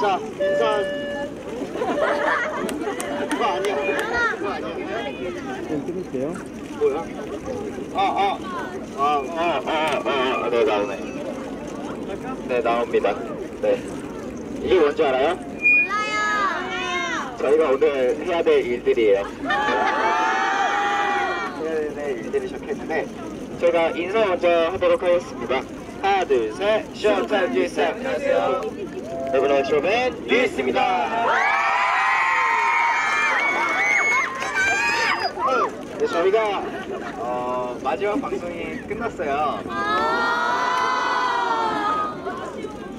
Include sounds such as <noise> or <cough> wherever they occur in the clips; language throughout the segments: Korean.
자, 인사. 그거 아니야. 그거 아니야. 좀 끊을게요. 뭐야? 아, 아. 아, 아, 아, 아. 네, 나오네. 네, 나옵니다. 네. 이게 뭔지 알아요? 몰라요. 저희가 오늘 해야 될 일들이에요. 해야 될 일들이 적혀있는데 제가 인사 먼저 하도록 하겠습니다. 하나, 둘, 셋. 쇼타임 듀쌤. 안녕하세요. 여러분의 쇼맨 뉴스입니다. 네, 저희가 어, 마지막 방송이 끝났어요.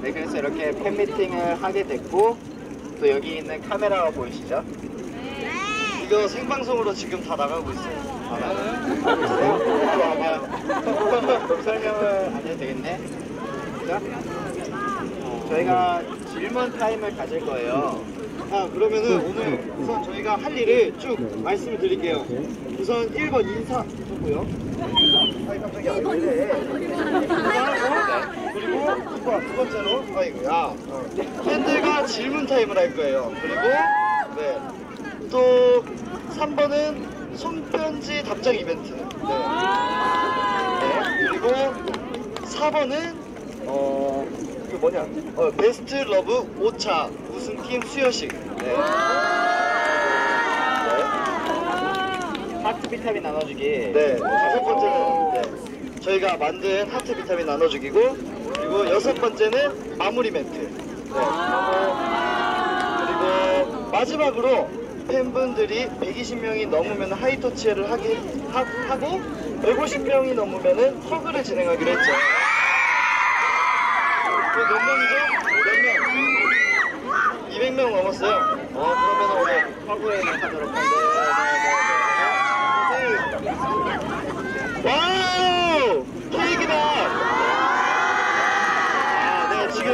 네, 그래서 이렇게 팬미팅을 하게 됐고 또 여기 있는 카메라가 보이시죠? 이거 생방송으로 지금 다 나가고 있어요. 아, 와봐요. <laughs> 그럼 설명을 안 해도 되겠네. 자, 저희가 질문 타임을 가질 거예요. 아 그러면은 오늘 우선 저희가 할 일을 쭉 말씀을 드릴게요. 우선 1번 인사 하고요. 아이 깜짝이야. 왜 이래. 그리고 두, 번, 두 번째로 아이고야 어, 팬들과 질문 타임을 할 거예요. 그리고 네. 또 3번은 손편지 답장 이벤트. 네. 네. 그리고 4번은 어, 그 뭐냐? 어, Best Love 5차 우승팀 수여식. 네. 네. 하트 비타민 나눠주기. 네. 다섯 번째는 네. 저희가 만든 하트 비타민 나눠주기고 그리고 여섯 번째는 마무리 멘트. 네. 그리고 마지막으로 팬분들이 120명이 넘으면 high touch를 하게 하, 하고 150명이 넘으면 은 hug를 진행하기로 했죠. 그 몇 명이죠? 몇 명? 200명 넘었어요. 어, 그러면 오늘 허브웨이를 하도록 하겠습니다. Wow! 케이크다! 아, 네, 지금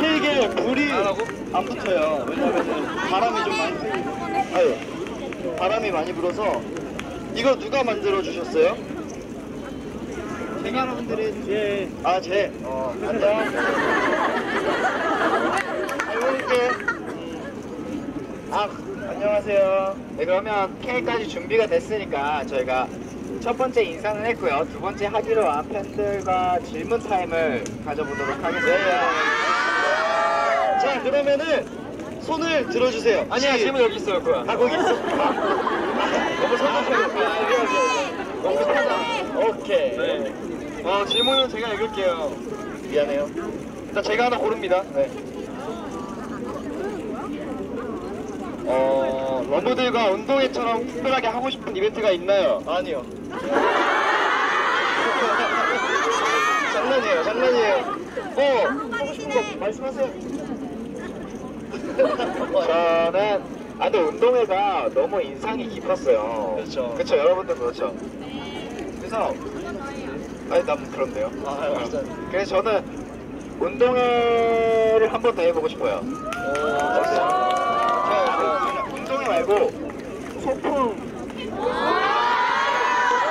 케이크에 불이 안 붙어요. 왜냐면은 바람이 좀 많이 불 아유, 바람이 많이 불어서 이거 누가 만들어 주셨어요? 제가 여러분들이 제, 아, 제, 어, 안녕. 해볼게. 아 안녕하세요. 네 그러면 케이크까지 준비가 됐으니까 저희가 첫 번째 인사는 했고요. 두 번째 하기로 한 팬들과 질문 타임을 가져보도록 하겠습니다. 자, 그러면은 손을 들어주세요. 아니야 질문 여기 있어요, 그야. 아, 거기 있어. 너무 설득하고 너무 편하다. 오케이. 네. 어, 질문은 제가 읽을게요. 미안해요. 일단 제가 하나 고릅니다. 네. 어, 러브들과 운동회처럼 특별하게 하고 싶은 이벤트가 있나요? 아니요. 장난이에요, 장난이에요. 뭐, 하고 싶은 거 말씀하세요. 저는 아 근데 운동회가 너무 인상이 깊었어요. 그렇죠. 그렇죠. 여러분도 그렇죠. 그래서 아니 난 그런데요. 아, 진짜. 그래서 저는 운동회를 한 번 더 해보고 싶어요. 오, 저, 그 운동회 말고 소풍.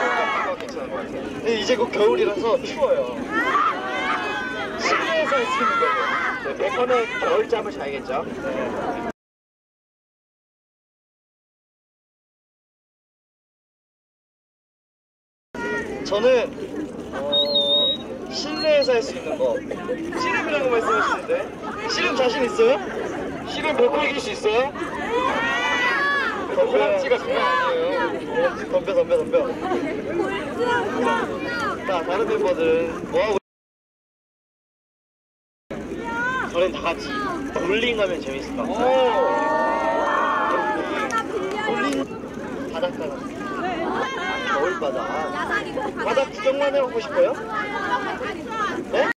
같은 거 괜찮은 것 같아요. 근데 이제 곧 겨울이라서 추워요. 실내에서 할 수 있는 거예요. 네, 베커는 겨울잠을 자야겠죠. 저는 어, 실내에서 할 수 있는 거. 씨름이라고 말씀하시는데. 씨름 자신 있어요? 씨름 벽화 이길 수 있어요? 허벅지가 장난 아니에요. 어, 덤벼 덤벼 덤벼. 자 다른 멤버들은 뭐하고 저는 다 같이 볼링 하면 재밌을 것 같아요. 볼링 바닷가 같은 바다 바다 구경만 해보고 싶어요? 네?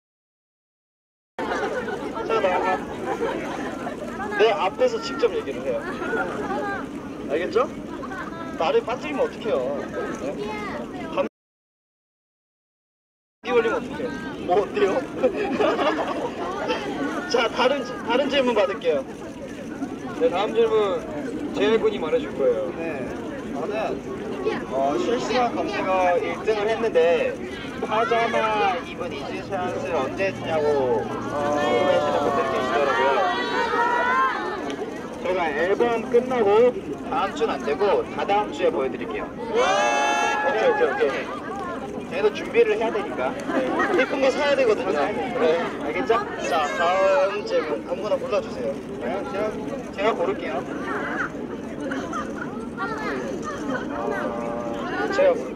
자, 나가. 내 앞에서 직접 얘기를 해요. 알겠죠? 나를 빠뜨리면 어떡해요. 네? 감기 걸리면 어떡해요. 뭐 어때요? <laughs> 자, 다른, 지- 다른 질문 받을게요. 네, 다음 질문 재혜군이 말해줄 거예요. 네, 저는 어, 실시간 검색어 1등을 했는데 파자마 입은 이지선을 언제 했냐고 궁금해하시는 분들이 계시더라고요. 저희가 앨범 끝나고 다음 주는 안 되고 다다음 주에 보여드릴게요. 오케이 오케이 오케이. 저희도 준비를 해야 되니까. 예쁜 거 사야 되거든요. 네, 알겠죠? 자, 다음 질문 아무거나 골라주세요. 네, 제가 제가 고를게요. 제가